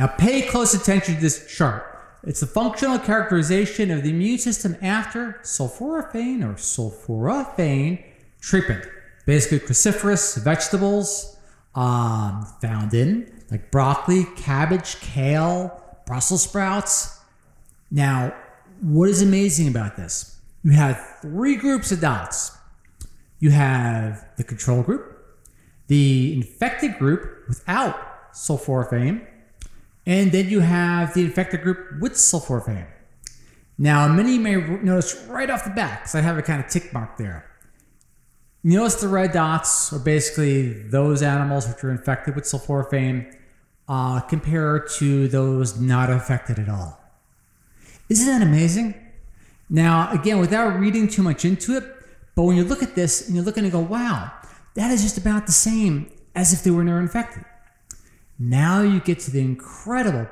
Now, pay close attention to this chart. It's the functional characterization of the immune system after sulforaphane or sulforaphane treatment. Basically, cruciferous vegetables um, found in like broccoli, cabbage, kale, Brussels sprouts. Now, what is amazing about this? You have three groups of dots. You have the control group, the infected group without sulforaphane, and then you have the infected group with sulforaphane. Now, many may notice right off the bat, because I have a kind of tick mark there. You notice the red dots are basically those animals which are infected with sulforaphane uh, compared to those not affected at all. Isn't that amazing? Now, again, without reading too much into it, but when you look at this and you look and you go, wow, that is just about the same as if they were never infected. Now you get to the incredible,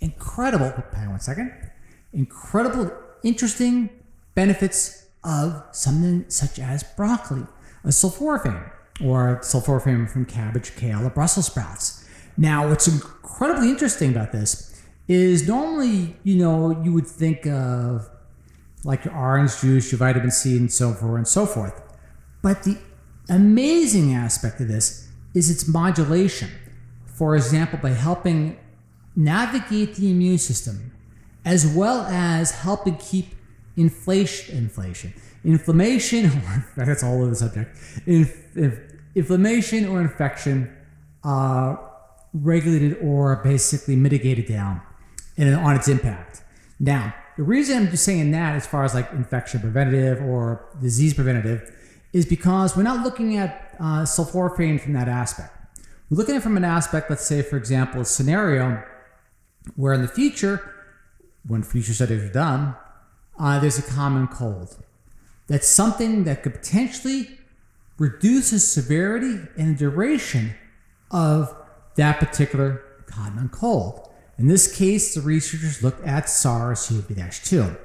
incredible, oh, hang on one second, incredible, interesting benefits of something such as broccoli, a sulforaphane, or sulforaphane from cabbage, kale, or Brussels sprouts. Now, what's incredibly interesting about this is normally, you know, you would think of like your orange juice, your vitamin C, and so forth and so forth. But the amazing aspect of this is its modulation for example, by helping navigate the immune system, as well as helping keep inflation, inflation, inflammation, or that's all of the subject, inf, inf, inflammation or infection uh, regulated or basically mitigated down and on its impact. Now, the reason I'm just saying that, as far as like infection preventative or disease preventative, is because we're not looking at uh, sulforaphane from that aspect. We're looking at it from an aspect, let's say, for example, a scenario where in the future, when future studies are done, uh, there's a common cold. That's something that could potentially reduce the severity and duration of that particular common cold. In this case, the researchers looked at SARS-CoV-2,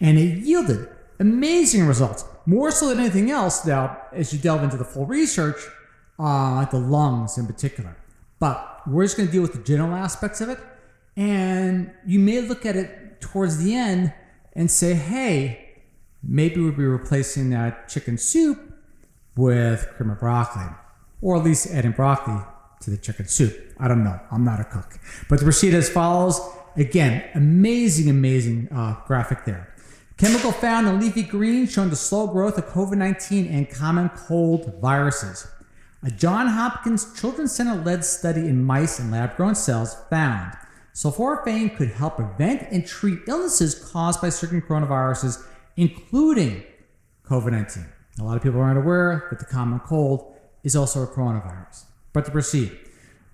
and it yielded amazing results. More so than anything else, now, as you delve into the full research, uh, the lungs in particular. But we're just going to deal with the general aspects of it. And you may look at it towards the end and say, hey, maybe we'll be replacing that chicken soup with cream of broccoli, or at least adding broccoli to the chicken soup. I don't know. I'm not a cook. But the procedure as follows. Again, amazing, amazing uh, graphic there. Chemical found in leafy greens showing the slow growth of COVID 19 and common cold viruses. A John Hopkins Children's Center led study in mice and lab grown cells found sulforaphane could help prevent and treat illnesses caused by certain coronaviruses, including COVID 19. A lot of people aren't aware that the common cold is also a coronavirus. But to proceed,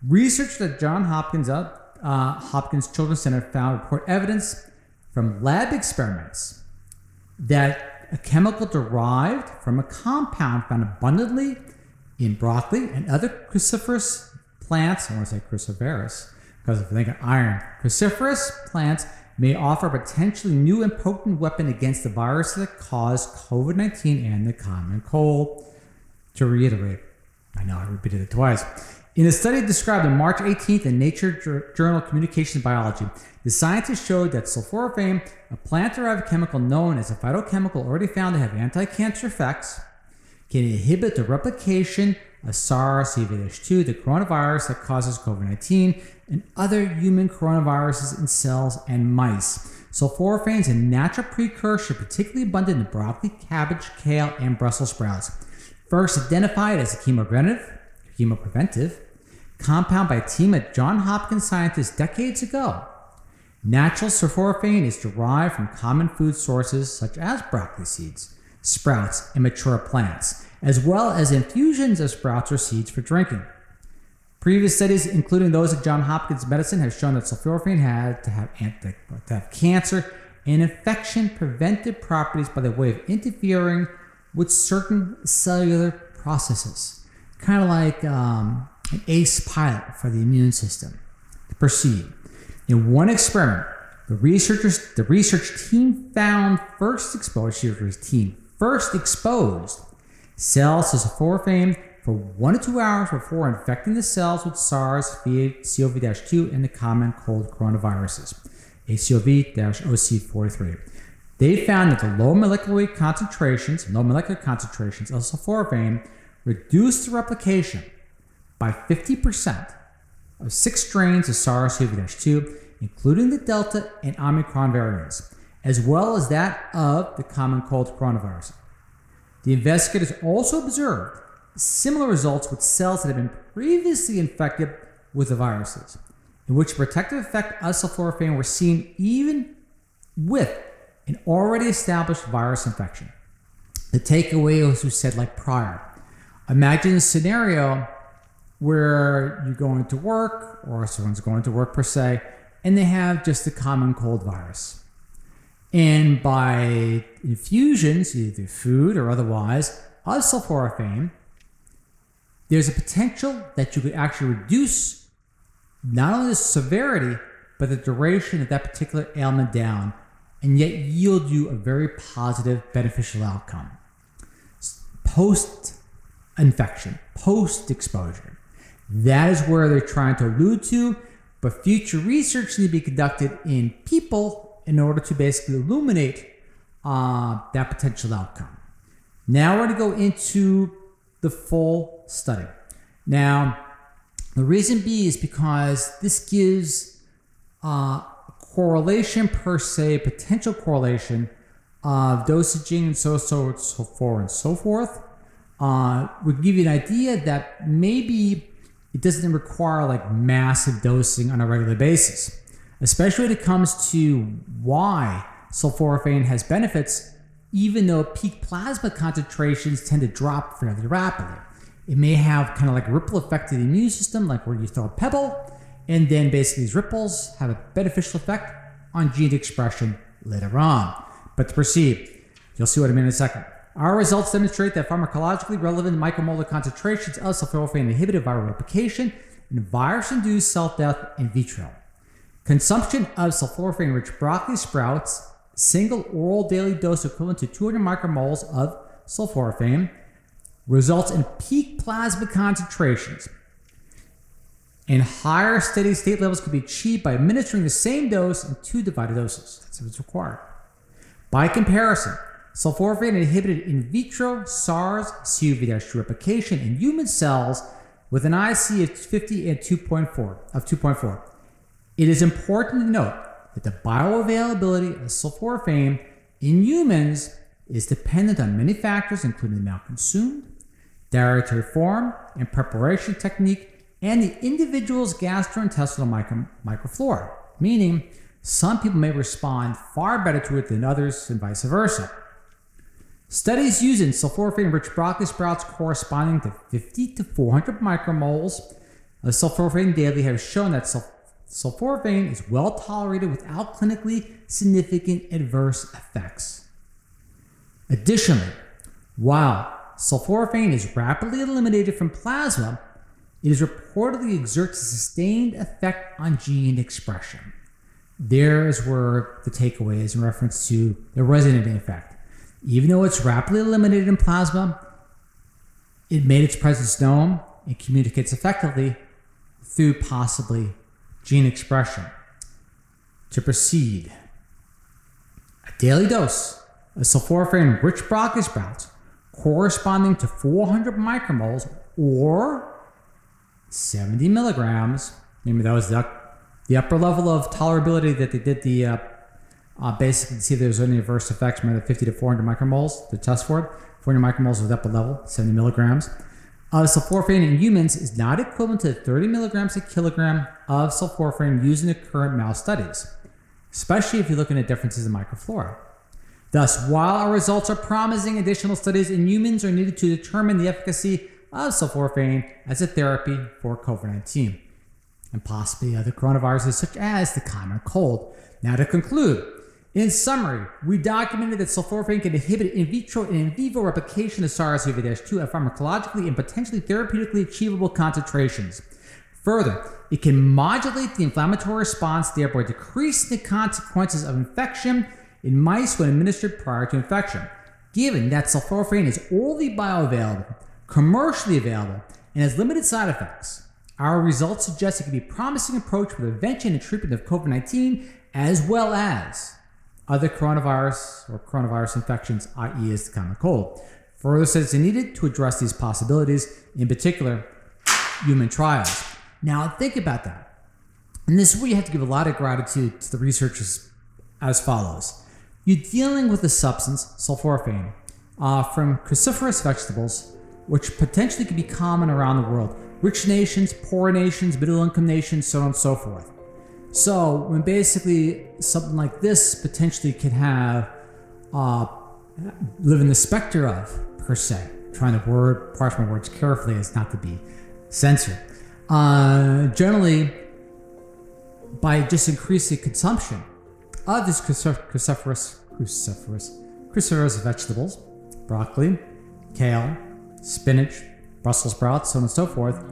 research that John Hopkins, uh, Hopkins Children's Center found report evidence from lab experiments that a chemical derived from a compound found abundantly in broccoli and other cruciferous plants, I want to say cruciferous because if you think of iron, cruciferous plants may offer a potentially new and potent weapon against the virus that caused COVID 19 and the common cold. To reiterate, I know I repeated it twice. In a study described on March 18th in Nature Journal Communications Biology, the scientists showed that sulforaphane, a plant derived chemical known as a phytochemical already found to have anti cancer effects, can inhibit the replication of SARS-CoV-2, the coronavirus that causes COVID-19, and other human coronaviruses in cells and mice. Sulforaphane is a natural precursor particularly abundant in broccoli, cabbage, kale, and Brussels sprouts. First identified as a chemopreventive, chemopreventive compound by a team at Johns Hopkins scientists decades ago. Natural sulforaphane is derived from common food sources such as broccoli seeds, sprouts, and mature plants as well as infusions of sprouts or seeds for drinking. Previous studies, including those at Johns Hopkins Medicine, have shown that sulforaphane had to have, anti- to have cancer and infection preventive properties by the way of interfering with certain cellular processes, kind of like um, an ACE pilot for the immune system. To proceed, in one experiment, the researchers, the research team found first researchers team first exposed cells to sulforaphane for one to two hours before infecting the cells with SARS-CoV 2 and the common cold coronaviruses, HCoV-OC43. They found that the low molecular weight concentrations, low molecular concentrations of sulforaphane reduced the replication by 50% of six strains of SARS-CoV 2, including the Delta and Omicron variants, as well as that of the common cold coronavirus. The investigators also observed similar results with cells that had been previously infected with the viruses, in which protective effect of sulforaphane were seen even with an already established virus infection. The takeaway was who said like prior. Imagine a scenario where you're going to work or someone's going to work per se, and they have just a common cold virus. And by infusions, either food or otherwise, of sulforaphane, there's a potential that you could actually reduce not only the severity, but the duration of that particular ailment down, and yet yield you a very positive, beneficial outcome. Post infection, post exposure. That is where they're trying to allude to, but future research needs to be conducted in people in order to basically illuminate uh, that potential outcome. Now we're going to go into the full study. Now, the reason B is because this gives uh, correlation per se, potential correlation of dosaging and so, so, so forth and so forth. Uh, would give you an idea that maybe it doesn't require like massive dosing on a regular basis, especially when it comes to why sulforaphane has benefits even though peak plasma concentrations tend to drop fairly rapidly. It may have kind of like a ripple effect to the immune system, like where you throw a pebble, and then basically these ripples have a beneficial effect on gene expression later on. But to proceed, you'll see what I mean in a second. Our results demonstrate that pharmacologically relevant micromolar concentrations of sulforaphane inhibited viral replication and virus-induced cell death in vitro. Consumption of sulforaphane-rich broccoli sprouts single oral daily dose equivalent to 200 micromoles of sulforaphane results in peak plasma concentrations. And higher steady state levels can be achieved by administering the same dose in two divided doses. That's what's required. By comparison, sulforaphane inhibited in vitro SARS CoV-2 replication in human cells with an IC of 50 and 2.4 of 2.4. It is important to note that the bioavailability of sulforaphane in humans is dependent on many factors, including the amount consumed, dietary form and preparation technique, and the individual's gastrointestinal micro- microflora, meaning some people may respond far better to it than others, and vice versa. Studies using sulforaphane rich broccoli sprouts corresponding to 50 to 400 micromoles of sulforaphane daily have shown that sulf- Sulforaphane is well tolerated without clinically significant adverse effects. Additionally, while sulforaphane is rapidly eliminated from plasma, it is reportedly exerts a sustained effect on gene expression. There is where the takeaway is in reference to the resonating effect. Even though it's rapidly eliminated in plasma, it made its presence known and communicates effectively through possibly gene expression. To proceed, a daily dose of sulforaphane rich broccoli sprouts corresponding to 400 micromoles or 70 milligrams. Remember, that was the, the upper level of tolerability that they did the uh, uh, basically to see if there was any adverse effects. Remember, 50 to 400 micromoles, the test for it. 400 micromoles was the upper level, 70 milligrams of sulforaphane in humans is not equivalent to 30 milligrams a kilogram of sulforaphane used in the current mouse studies, especially if you're looking at differences in microflora. Thus, while our results are promising, additional studies in humans are needed to determine the efficacy of sulforaphane as a therapy for COVID 19 and possibly other coronaviruses such as the common cold. Now, to conclude, in summary, we documented that sulforaphane can inhibit in vitro and in vivo replication of SARS-CoV-2 at pharmacologically and potentially therapeutically achievable concentrations. Further, it can modulate the inflammatory response, thereby decreasing the consequences of infection in mice when administered prior to infection. Given that sulforaphane is orally bioavailable, commercially available, and has limited side effects. Our results suggest it can be a promising approach for the prevention and treatment of COVID 19 as well as other coronavirus or coronavirus infections, i.e., is the common cold. Further studies are needed to address these possibilities, in particular, human trials. Now, think about that. And this is where you have to give a lot of gratitude to the researchers as follows. You're dealing with a substance, sulforaphane, uh, from cruciferous vegetables, which potentially could be common around the world. Rich nations, poor nations, middle income nations, so on and so forth. So, when basically something like this potentially could have, uh, live in the specter of, per se, trying to word, parse my words carefully as not to be censored. Uh, generally, by just increasing consumption of these cruciferous, cruciferous, cruciferous vegetables, broccoli, kale, spinach, Brussels sprouts, so on and so forth,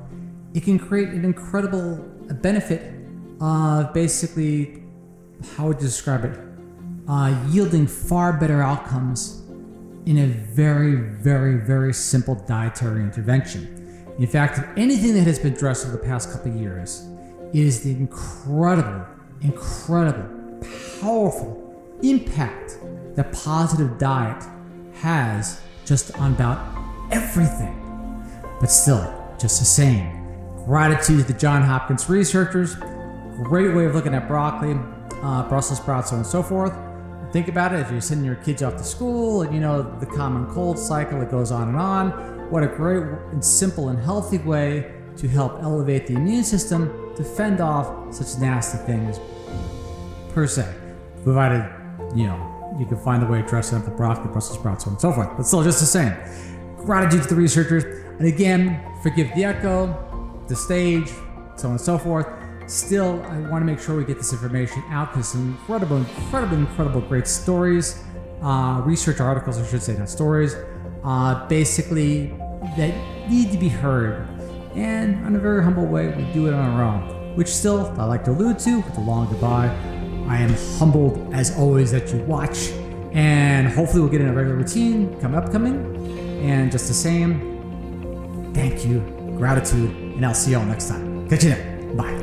it can create an incredible benefit of basically, how would you describe it? Uh, yielding far better outcomes in a very, very, very simple dietary intervention. In fact, anything that has been addressed over the past couple years is the incredible, incredible, powerful impact that positive diet has just on about everything. But still, just the same. Gratitude to the John Hopkins researchers. Great way of looking at broccoli, uh, Brussels sprouts, so on and so forth. Think about it if you're sending your kids off to school and you know the common cold cycle that goes on and on. What a great and simple and healthy way to help elevate the immune system to fend off such nasty things per se. Provided, you know, you can find a way to dress up the broccoli, Brussels sprouts, so on and so forth. But still just the same. Gratitude to the researchers. And again, forgive the echo, the stage, so on and so forth. Still, I want to make sure we get this information out because some incredible, incredible, incredible great stories, uh, research articles, I should say, not stories, uh, basically that need to be heard. And in a very humble way, we do it on our own, which still I like to allude to with a long goodbye. I am humbled as always that you watch, and hopefully we'll get in a regular routine come upcoming. And just the same, thank you, gratitude, and I'll see y'all next time. Catch you then. Bye.